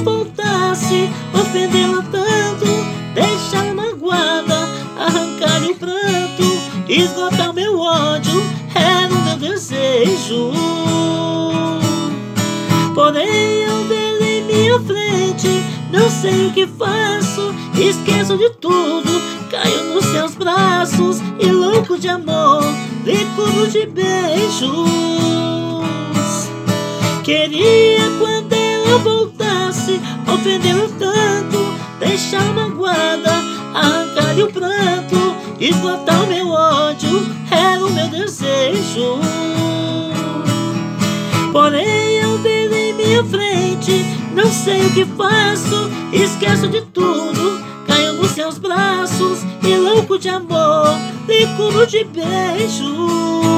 voltasse, ofendê-la tanto, deixá-la magoada, arrancar-lhe o pranto, esgotar meu ódio, era o meu desejo. Porém, ao ver em minha frente, não sei o que faço, esqueço de tudo, caio nos seus braços e louco de amor, lhe cubro de beijos. Queria quando deixar magoada, arrancar-lhe o pranto, esgotar o meu ódio, era o meu desejo. Porém, ao ver em minha frente, não sei o que faço, esqueço de tudo, caio nos seus braços e louco de amor, lhe cubro de beijos.